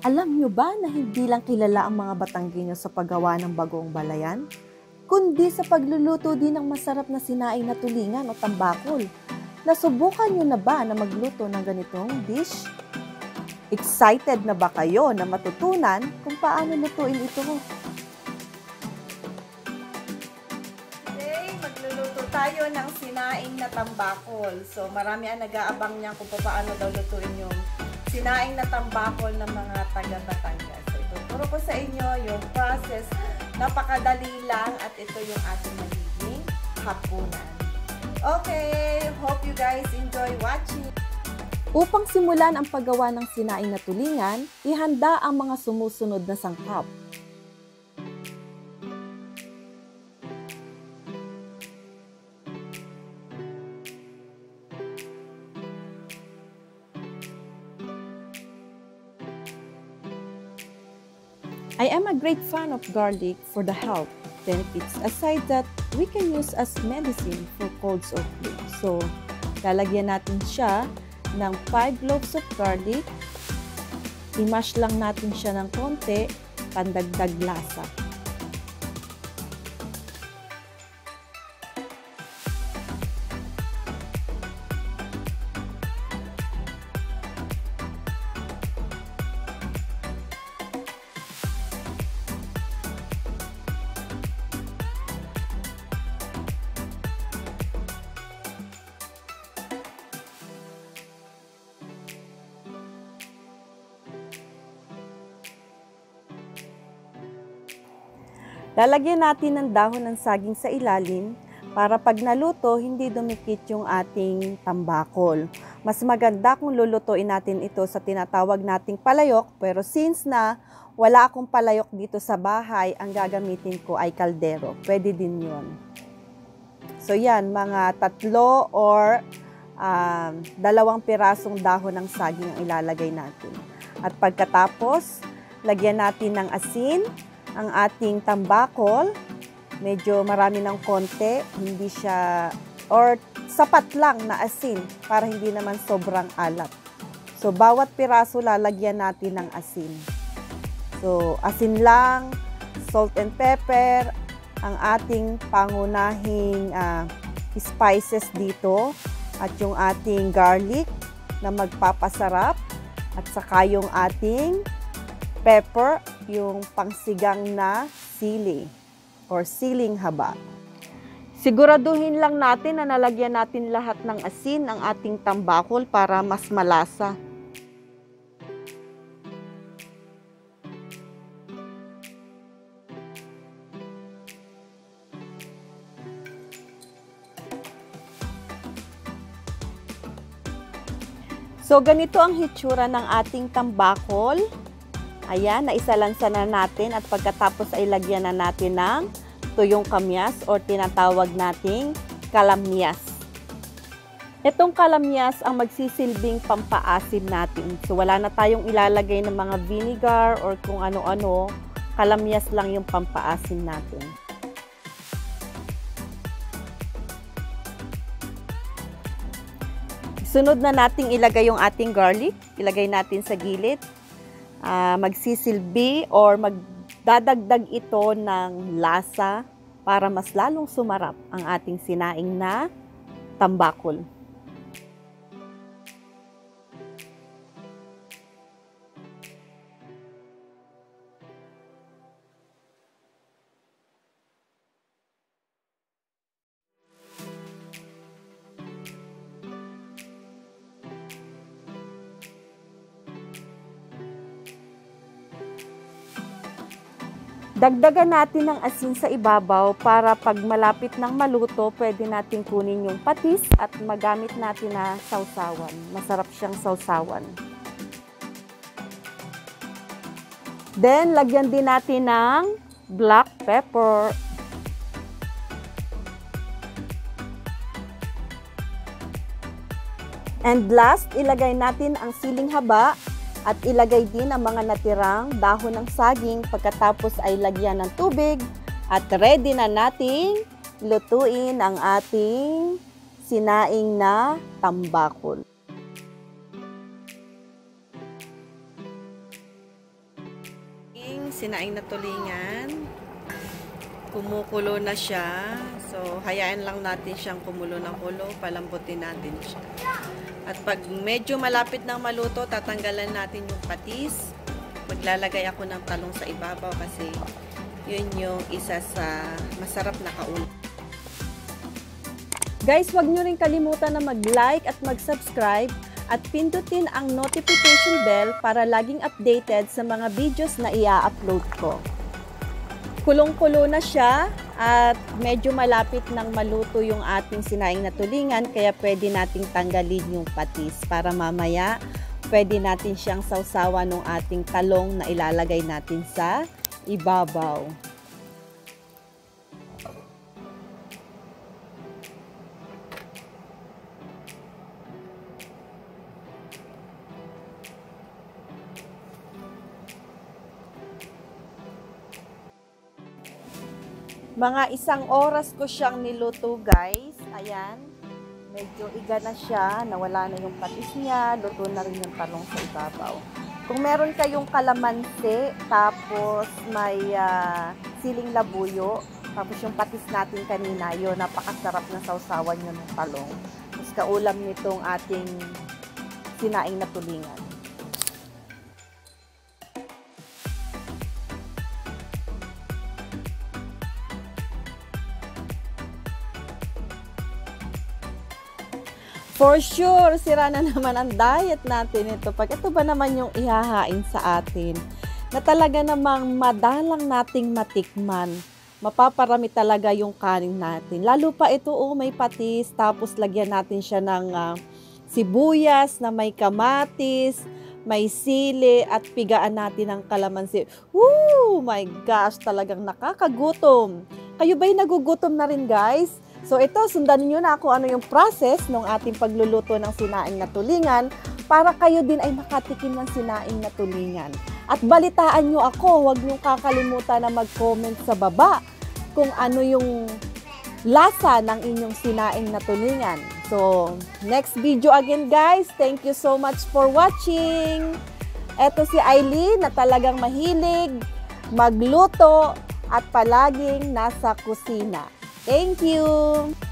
Alam nyo ba na hindi lang kilala ang mga Batanggenyo sa paggawa ng bagong balayan? Kundi sa pagluluto din ng masarap na sinaing na tulingan o tambakol. Nasubukan nyo na ba na magluto ng ganitong dish? Excited na ba kayo na matutunan kung paano lutuin ito? Today, magluluto tayo ng sinaing na tambakol. So, marami ang nag-aabang niya kung paano daw lutuin yung sinaing na tambakol ng mga taga Batangas. So, ituturo ko sa inyo yung process. Napakadali lang at ito yung ating magiging hapunan. Okay, hope you guys enjoy watching. Upang simulan ang paggawa ng sinaing na tulingan, ihanda ang mga sumusunod na sangkap. I am a great fan of garlic for the health benefits aside that we can use as medicine for colds or flu. So, lalagyan natin siya ng 5 cloves of garlic. I-mash lang natin siya ng konti, pandagdag lasa. Lalagyan natin ng dahon ng saging sa ilalim para pag naluto, hindi dumikit yung ating tambakol. Mas maganda kung lulutuin natin ito sa tinatawag nating palayok, pero since na wala akong palayok dito sa bahay, ang gagamitin ko ay kaldero. Pwede din yun. So yan, mga tatlo or um, dalawang pirasong dahon ng saging ang ilalagay natin. At pagkatapos, lagyan natin ng asin, ang ating tambakol. Medyo marami ng konti, hindi siya, or sapat lang na asin para hindi naman sobrang alat. So, bawat piraso lalagyan natin ng asin. So, asin lang, salt and pepper, ang ating pangunahing uh, spices dito, at yung ating garlic na magpapasarap, at saka yung ating pepper, yung pangsigang na sili or siling haba. Siguraduhin lang natin na nalagyan natin lahat ng asin ang ating tambakol para mas malasa. So, ganito ang hitsura ng ating tambakol. Ayan, naisalansa na natin at pagkatapos ay lagyan na natin ng tuyong kamyas or tinatawag nating kalamyas. Itong kalamyas ang magsisilbing pampaasim natin. So, wala na tayong ilalagay ng mga vinegar or kung ano-ano. Kalamyas lang yung pampaasim natin. Sunod na nating ilagay yung ating garlic. Ilagay natin sa gilid. Uh, magsisilbi or magdadagdag ito ng lasa para mas lalong sumarap ang ating sinaing na tambakol. Dagdagan natin ng asin sa ibabaw para pag malapit ng maluto, pwede natin kunin yung patis at magamit natin na sausawan. Masarap siyang sausawan. Then, lagyan din natin ng black pepper. And last, ilagay natin ang siling haba at ilagay din ang mga natirang dahon ng saging pagkatapos ay lagyan ng tubig at ready na nating lutuin ang ating sinaing na tambakol. sinaing na tulingan. Kumukulo na siya. So, hayaan lang natin siyang kumulo ng kulo. Palambutin natin siya. At pag medyo malapit ng maluto, tatanggalan natin yung patis. Maglalagay ako ng talong sa ibabaw kasi yun yung isa sa masarap na kaun. Guys, wag nyo rin kalimutan na mag-like at mag-subscribe at pindutin ang notification bell para laging updated sa mga videos na ia-upload ko. Kulong-kulo na siya at medyo malapit nang maluto yung ating sinaing na tulingan kaya pwede nating tanggalin yung patis para mamaya pwede natin siyang sausawa ng ating talong na ilalagay natin sa ibabaw. Mga isang oras ko siyang niluto guys. Ayan. Medyo iga na siya. Nawala na yung patis niya. Luto na rin yung talong sa ibabaw. Kung meron kayong kalamansi, tapos may uh, siling labuyo, tapos yung patis natin kanina, yun, napakasarap na sausawan yun ng talong. Tapos kaulam nitong ating sinaing na tulingan. For sure, sira na naman ang diet natin ito. Pag ito ba naman yung ihahain sa atin, na talaga namang madalang nating matikman. Mapaparami talaga yung kanin natin. Lalo pa ito, oh, may patis, tapos lagyan natin siya ng uh, sibuyas na may kamatis, may sili, at pigaan natin ng kalamansi. Woo! My gosh, talagang nakakagutom. Kayo ba'y nagugutom na rin, guys? So ito, sundan niyo na kung ano yung process ng ating pagluluto ng sinaing na tulingan para kayo din ay makatikim ng sinaing na tulingan. At balitaan nyo ako, huwag nyo kakalimutan na mag-comment sa baba kung ano yung lasa ng inyong sinaing na tulingan. So, next video again guys. Thank you so much for watching. Ito si Eileen na talagang mahilig magluto at palaging nasa kusina. Thank you!